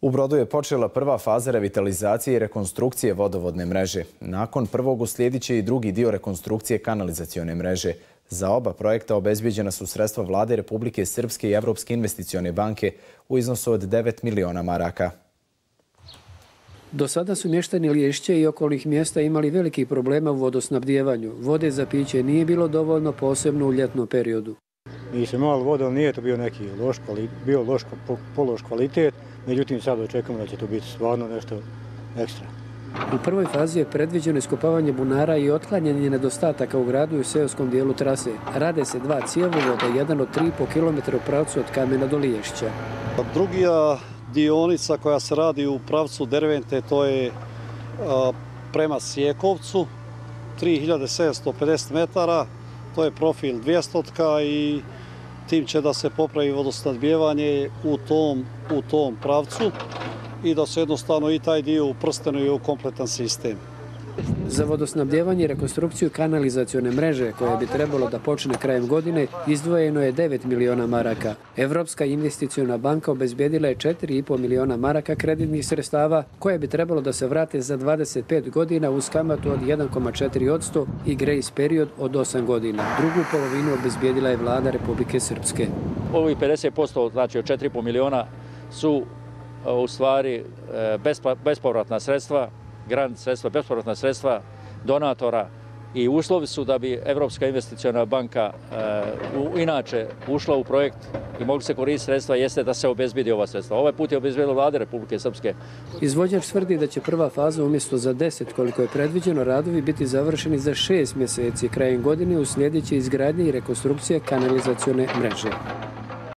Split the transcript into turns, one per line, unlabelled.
U Brodu je počela prva faza revitalizacije i rekonstrukcije vodovodne mreže. Nakon prvog uslijedit će i drugi dio rekonstrukcije kanalizacione mreže. Za oba projekta obezbijeđena su sredstva Vlade Republike Srpske i Evropske investicione banke u iznosu od 9 miliona maraka.
Do sada su mještani Liješće i okolnih mjesta imali veliki problema u vodosnabdijevanju. Vode za piće nije bilo dovoljno posebno u ljetnom periodu.
Mi se malo voda, ali nije to bio neki loš, bio loš, pološ kvalitet. Međutim, sad očekujemo da će to biti stvarno nešto ekstra.
U prvoj fazi je predviđeno iskopavanje bunara i otklanjanje nedostataka u gradu i seoskom dijelu trase. Rade se dva cijevovoda, jedan od 3,5 km u pravcu od kamena do Liješća.
Drugija dionica koja se radi u pravcu Dervente, to je prema Sjekovcu, 3750 metara, to je profil 200 i tim će da se popravi vodostadbjevanje u tom, u tom pravcu i da se jednostavno i taj dio uprsteno u kompletan sistem.
Za vodosnabdjevanje i rekonstrukciju kanalizacione mreže koje bi trebalo da počne krajem godine izdvojeno je 9 miliona maraka. Evropska investicijona banka obezbjedila je 4,5 miliona maraka kreditnih sredstava koje bi trebalo da se vrate za 25 godina uz kamatu od 1,4% i grace period od 8 godina. Drugu polovinu obezbjedila je vlada Republike Srpske.
Ovi 50% znači od 4,5 miliona su e, u stvari e, bespovratna sredstva grant sredstva, bespovratna sredstva donatora i uslovi su da bi Evropska investicijona banka eh, inače ušla u projekt i mogli se koristiti sredstva jeste da se obezbidi ova sredstva. Ovaj put je obezbedila vlade Republike Srpske.
Izvođač tvrdi da će prva faza umjesto za 10 koliko je predviđeno radovi biti završeni za 6 mjeseci krajem godine u sljedeće izgradnje i rekonstrukcije kanalizacione mreže.